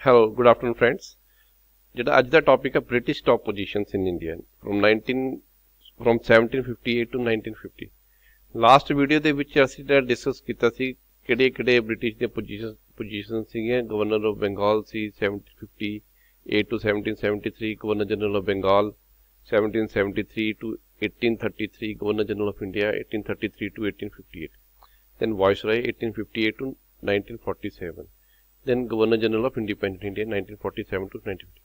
Hello good afternoon friends ਜਿਹੜਾ ਅੱਜ ਦਾ ਟੌਪਿਕ ਹੈ British top positions in India from 19 from 1758 to 1950 last video ਦੇ ਵਿੱਚ ਅਸੀਂ ਜਿਹੜਾ ਡਿਸਕਸ ਕੀਤਾ ਸੀ ਕਿਹੜੇ ਕਿਹੜੇ ਬ੍ਰਿਟਿਸ਼ ਦੇ ਪੋਜੀਸ਼ਨ ਪੋਜੀਸ਼ਨ ਸੀਗੇ ਗਵਰਨਰ ਆਫ ਬੰਗਾਲ ਸੀ 1758 to 1773 governor general of Bengal 1773 to 1833 governor general of India 1833 to 1858 then viceroy 1858 to 1947 then governor general of independent india 1947 to 1950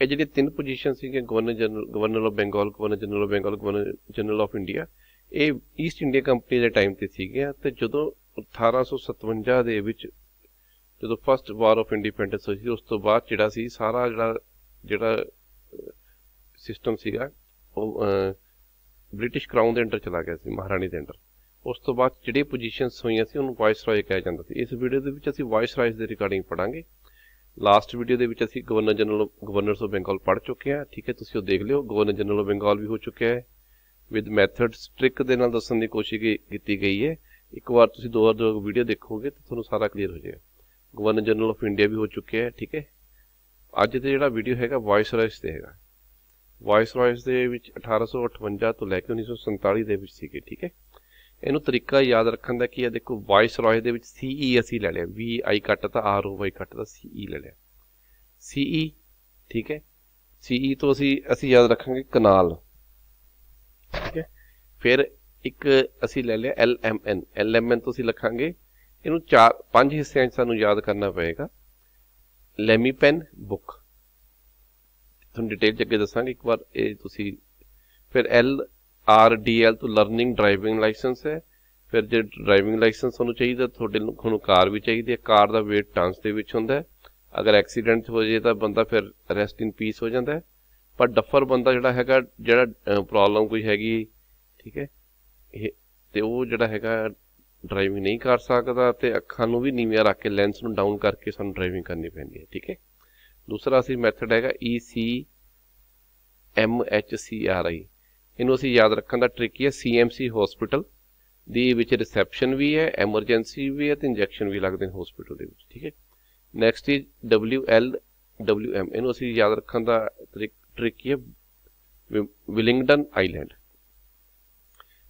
ਇਹ ਜਿਹੜੇ ਤਿੰਨ ਪੋਜੀਸ਼ਨ ਸੀਗੇ governor general governor of Bengal governor general of Bengal governor general of India ਇਹ East India company ਦੇ time ਤੇ ਸੀਗੇ ਤੇ ਜਦੋਂ 1857 ਦੇ ਵਿੱਚ ਜਦੋਂ ਫਸਟ ਵਾਰ ਆਫ ਇੰਡੀਪੈਂਡੈਂਸ ਹੋਈ ਸੀ, ਉਸ ਤੋਂ ਬਾਅਦ ਜਿਹੜਾ ਸੀ, ਸਾਰਾ ਜਿਹੜਾ ਜਿਹੜਾ ਸਿਸਟਮ ਸੀਗਾ, ਉਹ ਬ੍ਰਿਟਿਸ਼ ਕਰਾਊਨ ਦੇ ਅੰਡਰ ਚਲਾ ਗਿਆ ਸੀ, ਮਹਾਰਾਣੀ ਦੇ ਅੰਡਰ ਉਸ ਤੋਂ ਬਾਅਦ ਜਿਹੜੇ ਪੋਜੀਸ਼ਨਸ ਹੋਈਆਂ ਸੀ, ਉਹਨੂੰ ਵਾਇਸ ਰਾਏ ਕਿਹਾ ਜਾਂਦਾ ਸੀ। ਇਸ ਵੀਡੀਓ ਦੇ ਵਿੱਚ ਅਸੀਂ ਵਾਇਸ ਰਾਇਜ਼ ਦੇ ਰਿਗਾਰਡਿੰਗ ਪੜਾਂਗੇ ਲਾਸਟ ਵੀਡੀਓ ਦੇ ਵਿੱਚ ਅਸੀਂ governor general governors of Bengal ਪੜ ਚੁੱਕੇ ਹਾਂ। ਠੀਕ ਹੈ, ਤੁਸੀਂ ਉਹ ਦੇਖ ਲਿਓ। ਗਵਰਨਰ ਜਨਰਲ ਆਫ ਬੰਗਾਲ ਵੀ ਹੋ ਚੁੱਕਿਆ ਹੈ। ਵਿਦ ਮੈਥਡਸ ਟ੍ਰਿਕ ਦੇ ਨਾਲ ਦੱਸਣ ਦੀ ਕੋਸ਼ਿਸ਼ ਕੀਤੀ ਗਈ ਹੈ। ਇੱਕ ਵਾਰ ਤੁਸੀਂ ਦੋ ਵਾਰ ਦੋ ਵੀਡੀਓ ਦੇਖੋਗੇ ਤਾਂ ਤੁਹਾਨੂੰ ਸਾਰਾ ਕਲੀਅਰ ਹੋ ਜਾਏਗਾ। ਗਵਰਨਰ ਜਨਰਲ ਆਫ ਇੰਡੀਆ ਵੀ ਹੋ ਚੁੱਕਿਆ ਹੈ, ਠੀਕ ਹੈ। ਅੱਜ ਤੇ ਜਿਹੜਾ ਵੀਡੀਓ ਹੈਗਾ ਵਾਇਸ ਰਾਇਜ਼ ਤੇ ਹੈਗਾ। ਵਾਇਸ ਰਾਇਜ਼ ਦੇ ਵਿੱਚ 1858 ਤੋਂ ਲੈ ਕੇ 1947 ਦੇ ਵਿੱਚ ਸੀਗੇ, ਠੀਕ ਹੈ। ਇਹਨੂੰ ਤਰੀਕਾ ਯਾਦ ਰੱਖਣ ਦਾ ਕੀ ਹੈ? ਦੇਖੋ ਵਾਇਸ ਰਾਏ ਦੇ ਵਿੱਚ ਸੀਈ ਅਸੀਂ ਲੈ ਲਿਆ। ਵੀ ਆਈ ਕੱਟ ਤਾਂ ਆਰ ਓ ਵਾਈ ਕੱਟ ਤਾਂ ਸੀਈ ਲੈ ਲਿਆ। ਸੀਈ ਠੀਕ ਹੈ? ਸੀਈ ਤੋਂ ਅਸੀਂ ਅਸੀਂ ਯਾਦ ਰੱਖਾਂਗੇ ਕਨਾਲ ਠੀਕ ਹੈ? ਫਿਰ ਇੱਕ ਅਸੀਂ ਲੈ ਲਿਆ L M N L M N ਤੋਂ ਅਸੀਂ ਲਿਖਾਂਗੇ। ਇਹਨੂੰ ਚਾਰ, ਪੰਜ ਹਿੱਸਿਆਂ 'ਚ ਸਾਨੂੰ ਯਾਦ ਕਰਨਾ ਪਏਗਾ। ਲੈਮੀ ਪੈਨ ਬੁੱਕ ਤੁਹਾਨੂੰ ਡਿਟੇਲ ਚ ਅੱਗੇ ਦੱਸਾਂਗੇ, ਇੱਕ ਵਾਰ ਇਹ ਤੁਸੀਂ, ਫਿਰ ਐਲ ਆਰ ਡੀ ਐਲ ਤੋਂ ਲਰਨਿੰਗ ਡਰਾਈਵਿੰਗ ਲਾਇਸੈਂਸ ਹੈ। ਫਿਰ ਜੇ ਡਰਾਈਵਿੰਗ ਲਾਇਸੈਂਸ ਤੁਹਾਨੂੰ ਚਾਹੀਦਾ, ਤੁਹਾਡੇ ਨੂੰ ਕਾਰ ਵੀ ਚਾਹੀਦੀ ਹੈ। ਕਾਰ ਦਾ weight ਟਨਸ ਦੇ ਵਿੱਚ ਹੁੰਦਾ ਹੈ। ਅਗਰ ਐਕਸੀਡੈਂਟ ਹੋ ਜੇ ਤਾਂ ਬੰਦਾ ਫਿਰ ਰੈਸਟ ਇਨ ਪੀਸ ਹੋ ਜਾਂਦਾ ਹੈ। ਪਰ ਡੱਫਰ ਬੰਦਾ ਜਿਹੜਾ ਹੈਗਾ, ਜਿਹੜਾ ਪ੍ਰੋਬਲਮ ਕੋਈ ਹੈਗੀ, ਠੀਕ ਹੈ, ਇਹ ਤੇ ਉਹ ਜਿਹੜਾ ਹੈਗਾ ਡਰਾਈਵਿੰਗ ਨਹੀਂ ਕਰ ਸਕਦਾ ਤੇ ਅੱਖਾਂ ਨੂੰ ਵੀ ਨੀਵੀਆਂ ਰੱਖ ਕੇ ਲੈਂਸ ਨੂੰ ਡਾਊਨ ਕਰਕੇ ਸਾਨੂੰ ਡਰਾਈਵਿੰਗ ਕਰਨੀ ਪੈਂਦੀ ਹੈ, ਠੀਕ ਹੈ। ਦੂਸਰਾ ਅਸੀਂ ਮੈਥਡ ਹੈਗਾ ਈ ਸੀ ਇਹਨੂੰ ਅਸੀਂ ਯਾਦ ਰੱਖਣ ਦਾ ਟ੍ਰਿਕ ਹੈ ਸੀਐਮਸੀ ਹਸਪੀਟਲ ਦੀ ਵਿੱਚ ਰਿਸੈਪਸ਼ਨ ਵੀ ਹੈ ਐਮਰਜੈਂਸੀ ਵੀ ਹੈ ਤੇ ਇੰਜੈਕਸ਼ਨ ਵੀ ਲੱਗਦੇ ਨੇ ਹਸਪੀਟਲ ਦੇ ਵਿੱਚ, ਠੀਕ ਹੈ? Next is W L W M ਇਹਨੂੰ ਅਸੀਂ ਯਾਦ ਰੱਖਣ ਦਾ ਟ੍ਰਿਕ ਹੈ ਵਿਲਿੰਗਡਨ ਆਈਲੈਂਡ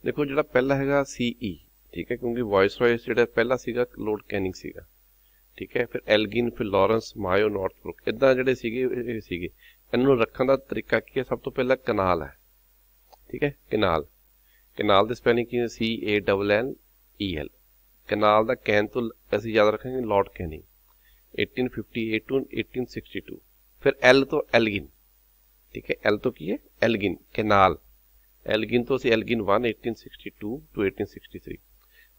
ਦੇਖੋ ਜਿਹੜਾ ਪਹਿਲਾ ਹੈਗਾ ਸੀਈ ਠੀਕ ਹੈ? ਕਿਉਂਕਿ ਵਾਇਸ ਰਾਇਸ ਜਿਹੜਾ ਪਹਿਲਾ ਸੀਗਾ ਲੋਡ ਕੈਨਿੰਗ ਸੀਗਾ, ਠੀਕ ਹੈ? ਫਿਰ ਐਲਗਿਨ ਫਿਰ ਲਾਰੈਂਸ ਮਾਇਓ ਨਾਰਥਬਰੁਕ ਇਦਾਂ ਜਿਹੜੇ ਸੀਗੇ, ਇਹ ਸੀਗੇ। ਇਹਨਾਂ ਨੂੰ ਰੱਖਣ ਦਾ ਤਰੀਕਾ ਕੀ ਹੈ? ਸਭ ਤੋਂ ਪਹਿਲਾਂ ਕਨਾਲ ਹੈ। ਠੀਕ ਹੈ? ਕਨਾਲ। ਕਨਾਲ ਦੇ ਸਪੈਲਿੰਗ ਕੀ ਹੈ C A double N E L canal the can ਤੋਂ ਅਸੀਂ ਯਾਦ ਰੱਖਾਂਗੇ ਲਾਰਡ ਕੈਨਿੰਗ 1858 ਟੂ 1862 ਫਿਰ ਐਲ ਤੋਂ ਐਲਗਿਨ ਠੀਕ ਹੈ? ਐਲ ਤੋਂ ਕੀ ਹੈ? ਐਲਗਿਨ ਕਨਾਲ। ਐਲਗਿਨ ਤੋਂ ਅਸੀਂ ਐਲਗਿਨ 1 1862 ਟੂ 1863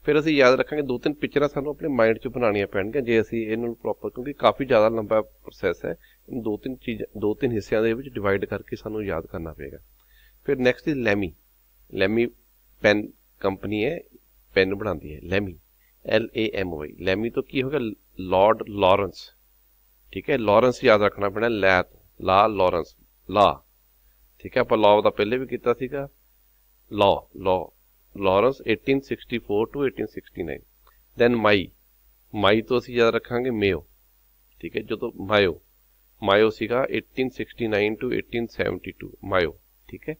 ਫਿਰ ਅਸੀਂ ਯਾਦ ਰੱਖਾਂਗੇ ਦੋ ਤਿੰਨ ਪਿਕਚਰਾਂ ਸਾਨੂੰ ਆਪਣੇ ਮਾਈਂਡ 'ਚ ਬਣਾਉਣੀਆਂ ਪੈਣਗੀਆਂ, ਜੇ ਅਸੀਂ ਇਹਨਾਂ ਨੂੰ ਪ੍ਰੋਪਰ ਕਿਉਂਕਿ ਕਾਫੀ ਜ਼ਿਆਦਾ ਲੰਬਾ ਪ੍ਰੋਸੈਸ ਹੈ। ਦੋ ਤਿੰਨ ਚੀਜ਼ ਦੋ ਤਿੰਨ ਹਿੱਸਿਆਂ ਦੇ ਵਿੱਚ ਡਿਵਾਈਡ ਕਰਕੇ ਸਾਨੂੰ ਯਾਦ ਕਰਨਾ ਪਏਗਾ। ਫਿਰ next is Lamy Lamy pen company ਹੈ ਪੈਨ ਬਣਾਉਂਦੀ ਹੈ Lamy L A M Y Lamy ਤੋਂ ਕੀ ਹੋਗਾ ਲਾਰਡ ਲਾਰੈਂਸ ਠੀਕ ਹੈ ਲਾਰੈਂਸ ਯਾਦ ਰੱਖਣਾ ਪੈਣਾ ਲੈ ਲਾ ਲਾਰੈਂਸ ਲਾ ਠੀਕ ਹੈ ਆਪਾਂ ਲਾਅ ਦਾ ਪਹਿਲੇ ਵੀ ਕੀਤਾ ਸੀਗਾ law law Lawrence 1864 to 1869 then my my ਤੋਂ ਅਸੀਂ ਯਾਦ ਰੱਖਾਂਗੇ ਮੇਓ ਠੀਕ ਹੈ ਜਦੋਂ ਮਾਇਓ ਮਾਇਓ ਸੀਗਾ 1869 ਟੂ 1872 ਮਾਇਓ ਠੀਕ ਹੈ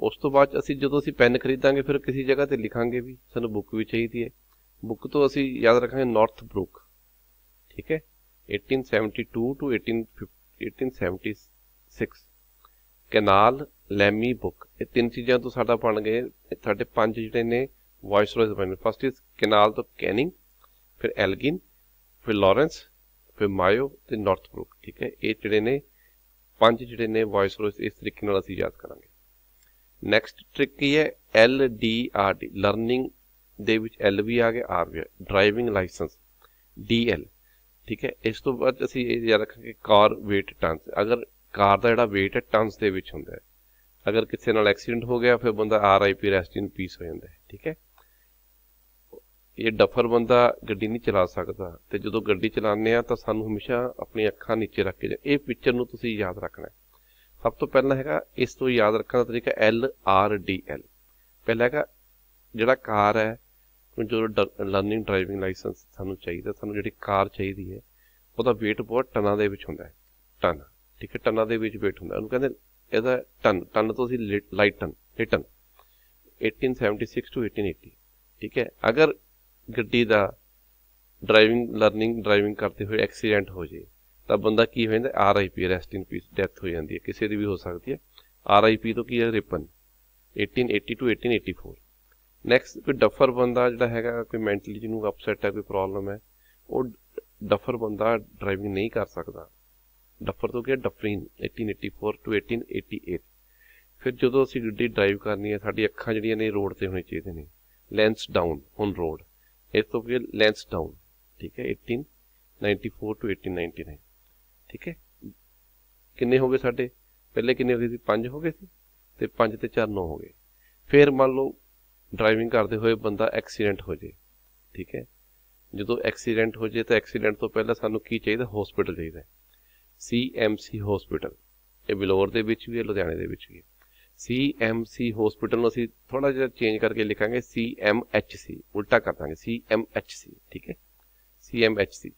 ਉਸ ਤੋਂ ਬਾਅਦ ਅਸੀਂ ਜਦੋਂ ਅਸੀਂ ਪੈਨ ਖਰੀਦਾਂਗੇ, ਫਿਰ ਕਿਸੇ ਜਗ੍ਹਾ ਤੇ ਲਿਖਾਂਗੇ ਵੀ, ਸਾਨੂੰ ਬੁੱਕ ਵੀ ਚਾਹੀਦੀ ਹੈ। ਬੁੱਕ ਤੋਂ ਅਸੀਂ ਯਾਦ ਰੱਖਾਂਗੇ ਨਾਰਥ ਬਰੁਕ ਠੀਕ ਹੈ? 1872 ਟੂ 1876 ਕੈਨਾਲ, ਲੈਮੀ ਬੁੱਕ, ਇਹ ਤਿੰਨ ਚੀਜ਼ਾਂ ਤੋਂ ਸਾਡਾ ਬਣ ਗਏ। ਸਾਡੇ ਪੰਜ ਜਿਹੜੇ ਨੇ ਵਾਇਸ ਰੋਇਸ ਬਣੇ। ਫਸਟ ਇਜ਼ ਕਨਾਲ ਤੋਂ ਕੈਨਿੰਗ, ਫਿਰ ਐਲਗਿਨ, ਫਿਰ ਲਾਰੈਂਸ, ਫਿਰ ਮਾਇਓ ਤੇ ਨਾਰਥ ਬਰੁਕ ਠੀਕ ਹੈ? ਇਹ ਜਿਹੜੇ ਨੇ, ਪੰਜ ਜਿਹੜੇ ਨੇ ਵਾਇਸ ਰੋਇਸ ਇਸ ਤਰੀਕੇ ਨਾਲ ਅਸੀਂ ਯਾਦ ਕਰਾਂਗੇ। ਨੈਕਸਟ ਟ੍ਰਿਕ ਕੀ ਹੈ? L D R D learning ਦੇ ਵਿੱਚ ਐਲ ਵੀ ਆ ਗਿਆ ਆਰ ਵੀ ਡਰਾਈਵਿੰਗ ਲਾਇਸੈਂਸ ਡੀ ਐਲ ਠੀਕ ਹੈ? ਇਸ ਤੋਂ ਬਾਅਦ ਅਸੀਂ ਇਹ ਯਾਦ ਰੱਖਾਂਗੇ ਕਾਰ weight ਟਨਸ ਅਗਰ ਕਾਰ ਦਾ ਜਿਹੜਾ weight ਹੈ ਟਨਸ ਦੇ ਵਿੱਚ ਹੁੰਦਾ ਹੈ, ਅਗਰ ਕਿਸੇ ਨਾਲ ਐਕਸੀਡੈਂਟ ਹੋ ਗਿਆ, ਫਿਰ ਬੰਦਾ R I P rest in peace ਹੋ ਜਾਂਦਾ ਹੈ, ਠੀਕ ਹੈ? ਇਹ ਡਫਰ ਬੰਦਾ ਗੱਡੀ ਨਹੀਂ ਚਲਾ ਸਕਦਾ, ਤੇ ਜਦੋਂ ਗੱਡੀ ਚਲਾਉਂਦੇ ਆ ਤਾਂ ਸਾਨੂੰ ਹਮੇਸ਼ਾ ਆਪਣੀ ਅੱਖਾਂ ਨੀਚੇ ਰੱਖ ਕੇ ਇਹ ਪਿਕਚਰ ਨੂੰ ਤੁਸੀਂ ਯਾਦ ਰੱਖਣਾ ਹੈ। ਸਭ ਤੋਂ ਪਹਿਲਾਂ ਹੈਗਾ, ਇਸ ਤੋਂ ਯਾਦ ਰੱਖਣ ਦਾ ਤਰੀਕਾ ਐਲ ਆਰ ਡੀ ਐਲ ਪਹਿਲਾ ਹੈਗਾ, ਜਿਹੜਾ ਕਾਰ ਹੈ ਜੋ ਲਰਨਿੰਗ ਡਰਾਈਵਿੰਗ ਲਾਇਸੈਂਸ ਸਾਨੂੰ ਚਾਹੀਦਾ, ਸਾਨੂੰ ਜਿਹੜੀ ਕਾਰ ਚਾਹੀਦੀ ਹੈ, ਉਹਦਾ weight ਬਹੁਤ ਟਨਾਂ ਦੇ ਵਿੱਚ ਹੁੰਦਾ ਹੈ। ਟਨ, ਠੀਕ ਹੈ, ਟਨਾਂ ਦੇ ਵਿੱਚ weight ਹੁੰਦਾ ਉਹਨੂੰ ਕਹਿੰਦੇ, ਇਹਦਾ ਟਨ ਟਨ ਤੋਂ ਅਸੀਂ ਲਾਈਟ ਟਨ ਲਿਟਨ 1876 ਟੂ 1880 ਠੀਕ ਹੈ। ਅਗਰ ਗੱਡੀ ਦਾ ਡਰਾਈਵਿੰਗ ਲਰਨਿੰਗ ਡਰਾਈਵਿੰਗ ਕਰਦੇ ਹੋਏ ਐਕਸੀਡੈਂਟ ਹੋ ਜੇ ਤਾਂ ਬੰਦਾ ਕੀ ਹੋ ਜਾਂਦਾ R I P rest in peace death ਹੋ ਜਾਂਦੀ ਹੈ, ਕਿਸੇ ਦੀ ਵੀ ਹੋ ਸਕਦੀ ਹੈ। ਆਰ ਆਈ ਪੀ ਤੋਂ ਕੀ ਹੈ, ਰਿਪਨ। 1880 ਟੂ 1884 ਨੈਕਸਟ ਕੋਈ ਡਫਰ ਬੰਦਾ ਜਿਹੜਾ ਹੈਗਾ, ਕੋਈ ਮੈਂਟਲੀ ਜਿਹਨੂੰ ਅਪਸੈਟ ਹੈ, ਕੋਈ ਪ੍ਰੋਬਲਮ ਹੈ, ਉਹ ਡਫਰ ਬੰਦਾ ਡਰਾਈਵਿੰਗ ਨਹੀਂ ਕਰ ਸਕਦਾ। ਡਫਰ ਤੋਂ ਕੀ ਹੈ ਡਫਰੀਨ 1884 ਟੂ 1888 ਫਿਰ ਜਦੋਂ ਅਸੀਂ ਗੱਡੀ ਡਰਾਈਵ ਕਰਨੀ ਹੈ, ਸਾਡੀ ਅੱਖਾਂ ਜਿਹੜੀਆਂ ਨੇ ਰੋਡ ਤੇ ਹੋਣੀ ਚਾਹੀਦੀਆਂ ਨੇ। ਲੈਂਸ ਡਾਊਨ ਔਨ ਰੋਡ ਇਸ ਤੋਂ ਕੀ ਲੈਂਸ ਡਾਊਨ ਠੀਕ ਹੈ 1894 ਟੂ 1899 ਠੀਕ ਹੈ ਕਿੰਨੇ ਹੋ ਗਏ ਸਾਡੇ? ਪਹਿਲੇ ਕਿੰਨੇ ਹੋ ਗਏ ਸੀ? 5 ਹੋ ਗਏ ਸੀ? ਤੇ 5 ਤੇ 4 9 ਹੋ ਗਏ। ਫਿਰ ਮੰਨ ਲਓ ਡਰਾਈਵਿੰਗ ਕਰਦੇ ਹੋਏ ਬੰਦਾ ਐਕਸੀਡੈਂਟ ਹੋ ਜੇ, ਠੀਕ ਹੈ? ਜਦੋਂ ਐਕਸੀਡੈਂਟ ਹੋ ਜੇ ਤਾਂ ਐਕਸੀਡੈਂਟ ਤੋਂ ਪਹਿਲਾਂ ਸਾਨੂੰ ਕੀ ਚਾਹੀਦਾ? ਹਸਪੀਟਲ ਚਾਹੀਦਾ ਸੀਐਮਸੀ ਹਸਪੀਟਲ ਇਹ ਬਿਲੌਰ ਦੇ ਵਿੱਚ ਵੀ ਹੈ, ਲੁਧਿਆਣੇ ਦੇ ਵਿੱਚ ਵੀ ਹੈ। ਸੀਐਮਸੀ ਹਸਪੀਟਲ ਨੂੰ ਅਸੀਂ ਥੋੜਾ ਜਿਹਾ ਚੇਂਜ ਕਰਕੇ ਲਿਖਾਂਗੇ ਸੀਐਮਐਚਸੀ ਉਲਟਾ ਕਰ ਦਾਂਗੇ। ਸੀਐਮਐਚਸੀ ਠੀਕ ਹੈ? ਸੀਐਮਐਚਸੀ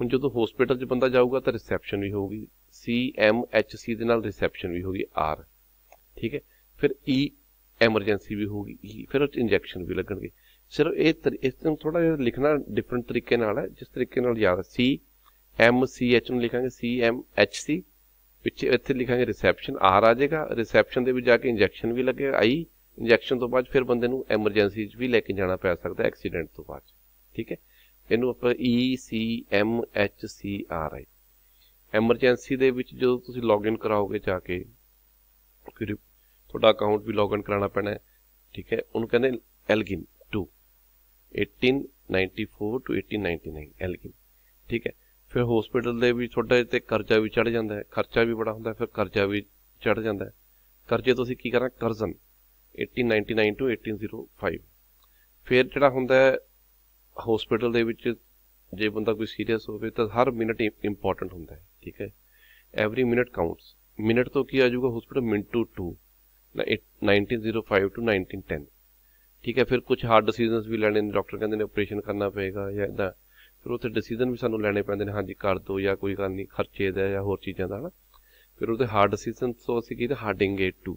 ਹੁਣ ਜਦੋਂ ਹਸਪੀਟਲ 'ਚ ਬੰਦਾ ਜਾਊਗਾ ਤਾਂ ਰਿਸੈਪਸ਼ਨ ਵੀ ਹੋਊਗੀ ਸੀ ਐਮ ਐਚ ਸੀ ਦੇ ਨਾਲ ਰਿਸੈਪਸ਼ਨ ਵੀ ਹੋਗੀ ਆਰ ਠੀਕ ਹੈ? ਫਿਰ e ਈ ਐਮਰਜੈਂਸੀ ਵੀ ਹੋਊਗੀ ਈ ਫਿਰ ਉਹ ਇੰਜੈਕਸ਼ਨ ਵੀ ਲੱਗਣਗੇ। ਸਿਰਫ ਇਹ ਇਸ ਨੂੰ ਥੋੜਾ ਜਿਹਾ ਲਿਖਣਾ ਡਿਫਰੈਂਟ ਤਰੀਕੇ ਨਾਲ ਹੈ, ਜਿਸ ਤਰੀਕੇ ਨਾਲ ਯਾਦ ਸੀ ਐਮ ਸੀ ਐਚ ਨੂੰ ਲਿਖਾਂਗੇ ਸੀ ਐਮ ਐਚ ਸੀ ਪਿੱਛੇ ਇੱਥੇ ਲਿਖਾਂਗੇ ਰਿਸੈਪਸ਼ਨ ਆਰ ਆ ਜਾਏਗਾ। ਰਿਸੈਪਸ਼ਨ ਦੇ ਵਿੱਚ ਜਾ ਕੇ ਇੰਜੈਕਸ਼ਨ ਵੀ ਲੱਗੇਗਾ ਆਈ ਇੰਜੈਕਸ਼ਨ ਤੋਂ ਬਾਅਦ ਫਿਰ ਬੰਦੇ ਨੂੰ ਐਮਰਜੈਂਸੀ 'ਚ ਵੀ ਲੈ ਕੇ ਜਾਣਾ ਪੈ ਸਕਦਾ ਐਕਸੀਡੈਂਟ ਤੋਂ ਬਾਅਦ ਠੀਕ ਹੈ? ਇਹਨੂੰ ਆਪਾਂ E C M H C R I emergency ਦੇ ਵਿੱਚ ਜਦੋਂ ਤੁਸੀਂ ਲੌਗਇਨ ਕਰਾਓਗੇ ਜਾ ਕੇ, ਫਿਰ ਤੁਹਾਡਾ ਅਕਾਊਂਟ ਵੀ ਲੌਗਇਨ ਕਰਾਉਣਾ ਪੈਣਾ ਹੈ, ਠੀਕ ਹੈ? ਉਹਨੂੰ ਕਹਿੰਦੇ ਐਲਗਿਨ 2 1894 ਟੂ 1899 ਐਲਗਿਨ ਠੀਕ ਹੈ? ਫਿਰ ਹਸਪੀਟਲ ਦੇ ਵੀ ਤੁਹਾਡੇ ਤੇ ਕਰਜ਼ਾ ਵੀ ਚੜ ਜਾਂਦਾ ਹੈ, ਖਰਚਾ ਵੀ ਬੜਾ ਹੁੰਦਾ ਫਿਰ ਕਰਜ਼ਾ ਵੀ ਚੜ ਜਾਂਦਾ ਹੈ। ਕਰਜ਼ੇ ਤੁਸੀਂ ਕੀ ਕਰਾਂ? ਕਰਜ਼ਨ 1899 ਟੂ 1805 ਫਿਰ ਜਿਹੜਾ ਹੁੰਦਾ ਹੈ ਹਸਪੀਟਲ ਦੇ ਵਿੱਚ ਜੇ ਬੰਦਾ ਕੋਈ ਸੀਰੀਅਸ ਹੋਵੇ ਤਾਂ ਹਰ ਮਿੰਟ ਇੰਪੋਰਟੈਂਟ ਹੁੰਦਾ ਹੈ। ਠੀਕ ਹੈ? ਐਵਰੀ ਮਿੰਟ ਕਾਊਂਟਸ ਮਿੰਟ ਤੋਂ ਕੀ ਆ ਜਾਊਗਾ? ਹਸਪੀਟਲ ਮਿੰਟ ਟੂ 2 1905 ਟੂ 1910 ਠੀਕ ਹੈ? ਫਿਰ ਕੁਝ ਹਾਰਡ ਡਿਸੀਜਨਸ ਵੀ ਲੈਣੇ ਨੇ ਡਾਕਟਰ ਕਹਿੰਦੇ ਨੇ ਆਪਰੇਸ਼ਨ ਕਰਨਾ ਪਏਗਾ ਜਾਂ ਇਦਾਂ ਫਿਰ ਉੱਥੇ ਡਿਸੀਜਨ ਵੀ ਸਾਨੂੰ ਲੈਣੇ ਪੈਂਦੇ ਨੇ, ਹਾਂਜੀ ਕਰ ਦੋ ਜਾਂ ਕੋਈ ਗੱਲ ਨਹੀਂ ਖਰਚੇ ਦਾ ਜਾਂ ਹੋਰ ਚੀਜ਼ਾਂ ਦਾ, ਹਨਾ? ਫਿਰ ਉਹਦੇ ਹਾਰਡ ਡਿਸੀਜਨ ਤੋਂ ਅਸੀਂ ਕੀਤੇ? ਹਾਰਡਿੰਗ ਗੇਟ 2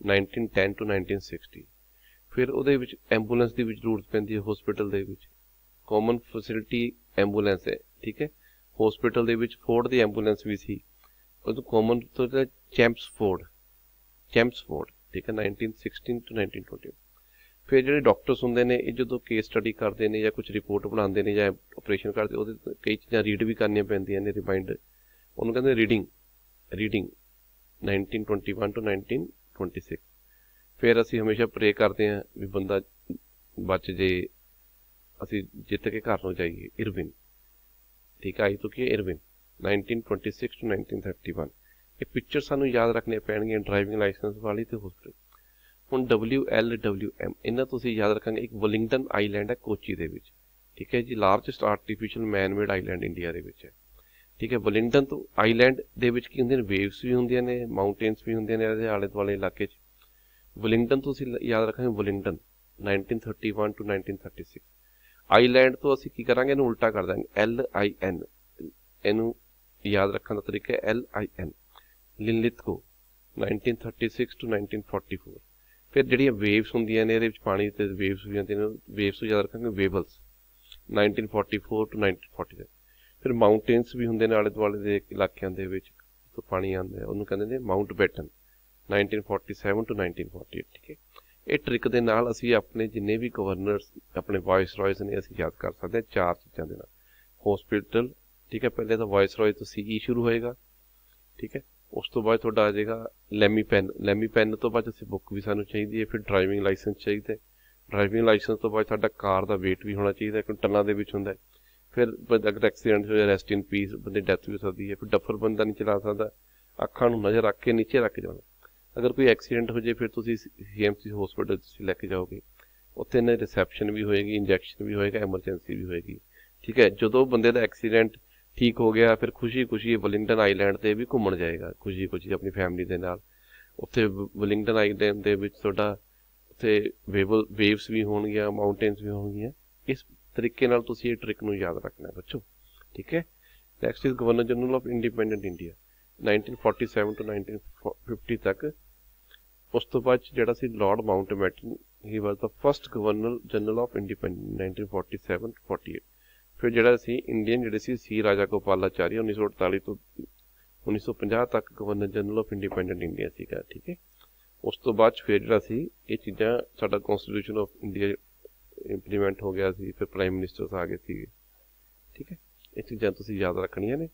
1910 ਟੂ 1960 ਫਿਰ ਉਹਦੇ ਵਿੱਚ ਐਂਬੂਲੈਂਸ ਦੀ ਵੀ ਜ਼ਰੂਰਤ ਪੈਂਦੀ ਹੈ ਹਸਪੀਟਲ ਦੇ ਵਿੱਚ। ਕਾਮਨ ਫੈਸਿਲਿਟੀ ਐਂਬੂਲੈਂਸ ਹੈ, ਠੀਕ ਹੈ? ਹਸਪੀਟਲ ਦੇ ਵਿੱਚ ਫੋਰਡ ਦੀ ਐਂਬੂਲੈਂਸ ਵੀ ਸੀ। ਉਹ ਤੋਂ ਕਾਮਨ ਤੋਂ ਚੈਂਪਸ ਫੋਰਡ ਚੈਂਪਸ ਫੋਰਡ ਠੀਕ ਹੈ 1916 ਟੂ 1920 ਫਿਰ ਜਿਹੜੇ ਡਾਕਟਰਸ ਹੁੰਦੇ ਨੇ, ਇਹ ਜਦੋਂ ਕੇਸ ਸਟੱਡੀ ਕਰਦੇ ਨੇ ਜਾਂ ਕੁਝ ਰਿਪੋਰਟ ਬਣਾਉਂਦੇ ਨੇ ਜਾਂ ਆਪਰੇਸ਼ਨ ਕਰਦੇ, ਉਹਦੇ ਕਈ ਚੀਜ਼ਾਂ ਰੀਡ ਵੀ ਕਰਨੀਆਂ ਪੈਂਦੀਆਂ ਨੇ ਰਿਮਾਈਂਡ ਉਹਨੂੰ ਕਹਿੰਦੇ ਰੀਡਿੰਗ ਰੀਡਿੰਗ 1921 ਟੂ 1926 ਫਿਰ ਅਸੀਂ ਹਮੇਸ਼ਾ ਪ੍ਰੇ ਕਰਦੇ ਹਾਂ ਵੀ ਬੰਦਾ ਬਚ ਜੇ, ਅਸੀਂ ਜਿੱਤ ਕੇ ਘਰ ਨੂੰ ਜਾਈਏ ਇਰਵਿਨ ਠੀਕ ਆਈ ਤੋਂ ਕੀ ਇਰਵਿਨ। 1926 ਟੂ 1931 ਇਹ ਪਿਕਚਰ ਸਾਨੂੰ ਯਾਦ ਰੱਖਣੇ ਪੈਣਗੀਆਂ ਡਰਾਈਵਿੰਗ ਲਾਇਸੈਂਸ ਵਾਲੀ ਤੇ ਹਸਪੀਟਲ ਹੁਣ WLWM ਇਹਨਾਂ ਤੁਸੀਂ ਯਾਦ ਰੱਖਾਂਗੇ ਇੱਕ ਵਲਿੰਗਟਨ ਆਈਲੈਂਡ ਹੈ ਕੋਚੀ ਦੇ ਵਿੱਚ। ਠੀਕ ਹੈ ਜੀ largest artificial manmade island India ਦੇ ਵਿੱਚ ਹੈ। ਠੀਕ ਹੈ ਵਲਿੰਗਟਨ ਤੋਂ ਆਈਲੈਂਡ ਦੇ ਵਿੱਚ ਕੀ ਹੁੰਦੇ ਨੇ? ਵੇਵਸ ਵੀ ਹੁੰਦੀਆਂ ਨੇ ਮਾਊਂਟੇਨਸ ਵੀ ਹੁੰਦੀਆਂ ਨੇ ਇਹਦੇ ਆਲੇ ਦੁਆਲੇ ਇਲਾਕੇ 'ਚ। ਵਲਿੰਗਟਨ ਤੁਸੀਂ ਯਾਦ ਰੱਖਾਂਗੇ ਵਲਿੰਗਟਨ 1931 ਟੂ 1936 ਆਈਲੈਂਡ ਤੋਂ ਅਸੀਂ ਕੀ ਕਰਾਂਗੇ? ਇਹਨੂੰ ਉਲਟਾ ਕਰ ਦਾਂਗੇ L ਆਈ N ਇਹਨੂੰ ਯਾਦ ਰੱਖਣ ਦਾ ਤਰੀਕਾ ਹੈ L I N Linlithgow 1936 to 1944 ਫਿਰ ਜਿਹੜੀਆਂ ਵੇਵਸ ਹੁੰਦੀਆਂ ਨੇ, ਇਹਦੇ ਵਿੱਚ ਪਾਣੀ ਤੇ ਵੇਵਸ ਵੀ ਹੁੰਦੀਆਂ ਨੇ ਵੇਵਸ ਯਾਦ ਰੱਖਾਂਗੇ ਵੇਵਲਸ 1944 ਟੂ 1947 ਫਿਰ ਮਾਊਂਟੇਨਸ ਵੀ ਹੁੰਦੇ ਨੇ ਆਲੇ ਦੁਆਲੇ ਦੇ ਇਲਾਕਿਆਂ ਦੇ ਵਿੱਚ ਤੋਂ ਪਾਣੀ ਆਉਂਦਾ ਉਹਨੂੰ ਕਹਿੰਦੇ ਨੇ ਮਾਊਂਟ ਬੈਟਨ 1947 ਟੂ 1948 ਠੀਕ ਹੈ? ਇਹ ਟ੍ਰਿਕ ਦੇ ਨਾਲ ਅਸੀਂ ਆਪਣੇ ਜਿੰਨੇ ਵੀ ਗਵਰਨਰਸ ਆਪਣੇ ਵਾਇਸ ਰॉयਸ ਨੇ ਅਸੀਂ ਯਾਦ ਕਰ ਸਕਦੇ ਹਾਂ ਚਾਰ ਚੀਜ਼ਾਂ ਦੇ ਨਾਲ। ਹਸਪੀਟਲ ਠੀਕ ਹੈ, ਪਹਿਲੇ ਤਾਂ ਵਾਇਸ ਰॉय ਤੋਂ ਸੀਈ ਸ਼ੁਰੂ ਹੋਏਗਾ, ਠੀਕ ਹੈ, ਉਸ ਤੋਂ ਬਾਅਦ ਤੁਹਾਡਾ ਆ ਜਾਏਗਾ ਲੈਮੀ ਪੈਨ ਲੈਮੀ ਪੈਨ ਤੋਂ ਬਾਅਦ ਅਸੀਂ ਬੁੱਕ ਵੀ ਸਾਨੂੰ ਚਾਹੀਦੀ ਹੈ, ਫਿਰ ਡਰਾਈਵਿੰਗ ਲਾਇਸੈਂਸ ਚਾਹੀਦਾ ਡਰਾਈਵਿੰਗ ਲਾਇਸੈਂਸ ਤੋਂ ਬਾਅਦ ਸਾਡਾ ਕਾਰ ਦਾ weight ਵੀ ਹੋਣਾ ਚਾਹੀਦਾ ਕਿਉਂਕਿ ਟੰਨਾਂ ਦੇ ਵਿੱਚ ਹੁੰਦਾ ਹੈ। ਫਿਰ ਅਗਰ ਐਕਸੀਡੈਂਟ ਹੋਇਆ ਰੈਸਟ ਇਨ ਪੀਸ ਬੰਦੇ ਡੈਥ ਵੀ ਹੋ ਸਕਦੀ ਹੈ, ਫਿਰ ਡੱਫਰ ਬੰਦਾ ਨਹੀਂ ਚਲਾ ਸਕਦਾ, ਅੱਖਾਂ ਨੂੰ ਨਜ਼ਰ ਰੱਖ ਕੇ ਨੀਚੇ ਰੱਖ ਜਾਣਾ। ਅਗਰ ਕੋਈ ਐਕਸੀਡੈਂਟ ਹੋ ਜੇ ਫਿਰ ਤੁਸੀਂ ਸੀਐਮਸੀ ਹਸਪੀਟਲ ਤੁਸੀਂ ਲੈ ਕੇ ਜਾਓਗੇ। ਉੱਥੇ ਨੇ ਰਿਸੈਪਸ਼ਨ ਵੀ ਹੋਏਗੀ ਇੰਜੈਕਸ਼ਨ ਵੀ ਹੋਏਗਾ ਐਮਰਜੈਂਸੀ ਵੀ ਹੋਏਗੀ। ਠੀਕ ਹੈ? ਜਦੋਂ ਬੰਦੇ ਦਾ ਐਕਸੀਡੈਂਟ ਠੀਕ ਹੋ ਗਿਆ, ਫਿਰ ਖੁਸ਼ੀ-ਖੁਸ਼ੀ ਵਲਿੰਗਟਨ ਆਈਲੈਂਡ ਤੇ ਵੀ ਘੁੰਮਣ ਜਾਏਗਾ। ਖੁਸ਼ੀ-ਖੁਸ਼ੀ ਆਪਣੀ ਫੈਮਿਲੀ ਦੇ ਨਾਲ। ਉੱਥੇ ਵਲਿੰਗਟਨ ਆਈਲੈਂਡ ਦੇ ਵਿੱਚ ਤੁਹਾਡਾ ਉੱਥੇ ਵੇਵਲ ਵੇਵਸ ਵੀ ਹੋਣਗੀਆਂ ਮਾਊਂਟੇਨਸ ਵੀ ਹੋਣਗੀਆਂ। ਇਸ ਤਰੀਕੇ ਨਾਲ ਤੁਸੀਂ ਇਹ ਟ੍ਰਿਕ ਨੂੰ ਯਾਦ ਰੱਖਣਾ ਬੱਚੋ। ਠੀਕ ਹੈ? Next is governor general of independent India 1947 ਤੋਂ 1950 ਤੱਕ। ਉਸ ਤੋਂ ਬਾਅਦ ਜਿਹੜਾ ਸੀ Lord Mountbatten he was the first governor general of independent 1947 48 ਫਿਰ ਜਿਹੜਾ ਸੀ ਇੰਡੀਅਨ ਜਿਹੜੇ ਸੀ ਸੀ ਰਾਜਾ ਗੋਪਾਲਾਚਾਰੀ 1948 ਤੋਂ 1950 ਤੱਕ governor general of independent India ਸੀਗਾ, ਠੀਕ ਹੈ। ਉਸ ਤੋਂ ਬਾਅਦ ਫਿਰ ਜਿਹੜਾ ਸੀ, ਇਹ ਚੀਜ਼ਾਂ ਸਾਡਾ ਕਨਸਟੀਟਿਊਸ਼ਨ ਆਫ ਇੰਡੀਆ ਇੰਪਲੀਮੈਂਟ ਹੋ ਗਿਆ ਸੀ, ਫਿਰ ਪ੍ਰਾਈਮ ਮਿਨਿਸਟਰਸ ਆ ਗਏ ਸੀਗੇ, ਠੀਕ ਹੈ। ਇਹ ਚੀਜ਼ਾਂ ਤੁਸੀਂ ਯਾਦ ਰੱਖਣੀਆਂ ਨੇ।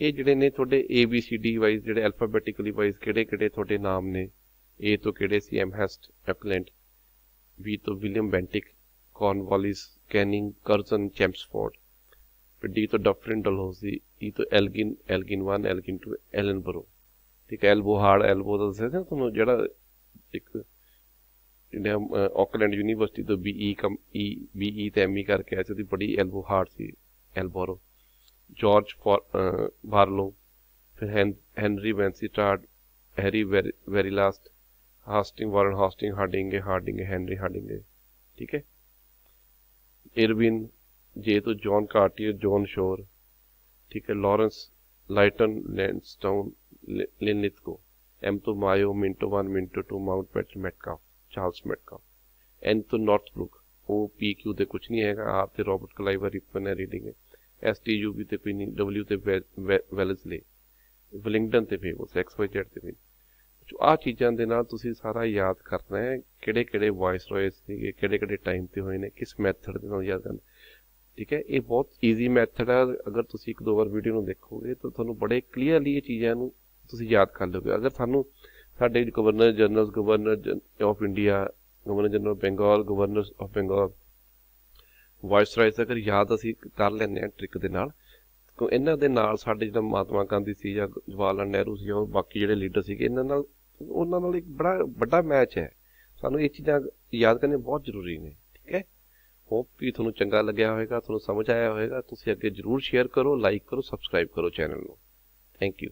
ਇਹ ਜਿਹੜੇ ਨੇ ਤੁਹਾਡੇ A, B, C, D wise ਜਿਹੜੇ ਅਲਫਾਬੈਟਿਕਲੀ ਵਾਈਜ਼ ਕਿਹੜੇ ਕਿਹੜੇ ਤੁਹਾਡੇ ਨਾਮ ਨੇ? A ਤੋਂ ਕਿਹੜੇ ਸੀ? ਐਮਹੈਸਟ ਐਪਲੈਂਟ B ਤੋਂ William Bentinck Cornwallis Canning Curzon Chelmsford ਫਿਰ D ਤੋਂ ਡਫਰਿਨ ਡਲਹੌਜ਼ੀ E ਤੋਂ ਐਲਗਿਨ ਐਲਗਿਨ 1 ਐਲਗਿਨ 2 ਐਲਨਬਰੋ ਠੀਕ ਹੈ ਐਲਬੋ ਹਾਰਡ ਐਲਬੋ ਦਾ ਦੱਸਿਆ ਸੀ ਤੁਹਾਨੂੰ ਜਿਹੜਾ ਇੱਕ ਜਿਹੜਾ ਆਕਲੈਂਡ ਯੂਨੀਵਰਸਿਟੀ ਤੋਂ ਬੀਈ ਕਮ ਈ ਬੀਈ ਤੇ ਐਮਈ ਕਰਕੇ ਆਇਆ ਸੀ, ਉਹਦੀ ਬੜੀ ਐਲਬੋ ਹਾਰਡ ਸੀ ਐਲਬੋਰੋ ਜਾਰਜ ਬਾਰਲੋ ਫਿਰ Henry Vansittart Harry very last Hastings Warren Hastings Hardinge Hardinge Henry Hardinge ਠੀਕ ਹੈ ਇਰਵਿਨ ਜੇ ਤੋਂ ਜੌਨ ਕਾਰਟੀਅਰ ਜੌਨ ਸ਼ੋਰ ਠੀਕ ਹੈ Lawrence Lytton Lansdowne Linlithgow M ਤੋਂ Mayo Minto 1 Minto 2 Mountbatten Metcalfe Charles Metcalfe N ਤੋਂ Northbrook ਉਹ ਪੀ ਕਿਊ ਤੇ ਕੁਝ ਨਹੀਂ ਹੈਗਾ ਆਰ ਤੇ ਰਾਬਰਟ ਕਲਾਈਵਰ ਰਿਪਨ ਹੈ ਰੀਡਿੰਗ ਹੈ ਐਸ ਤੇ ਕੋਈ ਡਬਲਯੂ ਤੇ ਵੈਲਸਲੇ ਵਲਿੰਗਟਨ ਤੇ ਫੇਮਸ ਐਕਸ ਵਾਈ ਜ਼ੈਡ ਤੇ ਵੀ। ਜੋ ਆ ਚੀਜ਼ਾਂ ਦੇ ਨਾਲ ਤੁਸੀਂ ਸਾਰਾ ਯਾਦ ਕਰਨਾ ਹੈ ਕਿਹੜੇ ਕਿਹੜੇ ਵਾਇਸ ਰੋਇਸ ਸੀਗੇ ਕਿਹੜੇ ਕਿਹੜੇ ਟਾਈਮ ਤੇ ਹੋਏ ਨੇ, ਕਿਸ ਮੈਥਡ ਦੇ ਨਾਲ ਯਾਦ ਕਰਨਾ। ਠੀਕ ਹੈ, ਇਹ ਬਹੁਤ ਈਜ਼ੀ ਮੈਥਡ ਹੈ ਅਗਰ ਤੁਸੀਂ ਇੱਕ ਦੋ ਵਾਰ ਵੀਡੀਓ ਨੂੰ ਦੇਖੋਗੇ, ਤਾਂ ਤੁਹਾਨੂੰ ਬੜੇ ਕਲੀਅਰਲੀ ਇਹ ਚੀਜ਼ਾਂ ਨੂੰ ਤੁਸੀਂ ਯਾਦ ਕਰ ਲਓਗੇ। ਅਗਰ ਤੁਹਾਨੂੰ ਸਾਡੇ governor general governor of India governor general Bengal governor of Bengal viceroys ਅਗਰ ਯਾਦ ਅਸੀਂ ਕਰ ਲੈਂਦੇ ਹਾਂ ਟ੍ਰਿਕ ਦੇ ਨਾਲ ਕੋ ਇਹਨਾਂ ਦੇ ਨਾਲ ਸਾਡੇ ਜਿਹੜਾ ਮਹਾਤਮਾ ਗਾਂਧੀ ਸੀ ਜਾਂ ਜਵਾਹਰ ਲਾਲ ਨਹਿਰੂ ਸੀ ਔਰ ਬਾਕੀ ਜਿਹੜੇ ਲੀਡਰ ਸੀਗੇ, ਇਹਨਾਂ ਨਾਲ, ਉਹਨਾਂ ਨਾਲ ਇੱਕ ਬੜਾ, ਵੱਡਾ ਮੈਚ ਹੈ। ਸਾਨੂੰ ਇਹ ਚੀਜ਼ਾਂ ਯਾਦ ਕਰਨੀਆਂ ਬਹੁਤ ਜ਼ਰੂਰੀ ਨੇ, ਠੀਕ ਹੈ? ਹੋਪ ਵੀ ਤੁਹਾਨੂੰ ਚੰਗਾ ਲੱਗਿਆ ਹੋਵੇਗਾ, ਤੁਹਾਨੂੰ ਸਮਝ ਆਇਆ ਹੋਵੇਗਾ। ਤੁਸੀਂ ਅੱਗੇ ਜਰੂਰ ਸ਼ੇਅਰ ਕਰੋ ਲਾਈਕ ਕਰੋ ਸਬਸਕ੍ਰਾਈਬ ਕਰੋ ਚੈਨਲ ਨੂੰ। Thank you